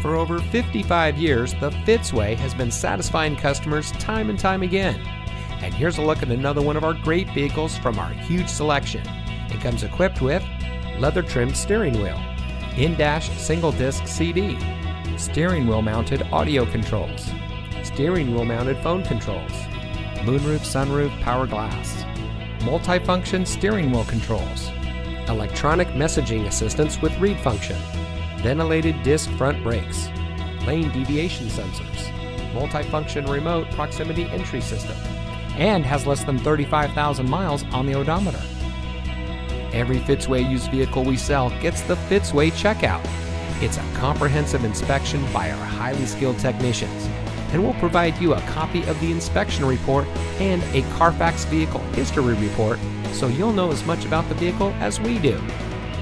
For over 55 years, the Fitzway has been satisfying customers time and time again. And here's a look at another one of our great vehicles from our huge selection. It comes equipped with leather trimmed steering wheel, in dash single disc CD, steering wheel mounted audio controls, steering wheel mounted phone controls, moonroof, sunroof, power glass, multifunction steering wheel controls, electronic messaging assistance with read function, ventilated disc front brakes, lane deviation sensors, multifunction remote proximity entry system, and has less than 35,000 miles on the odometer. Every Fitzway used vehicle we sell gets the Fitzway checkout. It's a comprehensive inspection by our highly skilled technicians, and we'll provide you a copy of the inspection report and a Carfax vehicle history report so you'll know as much about the vehicle as we do.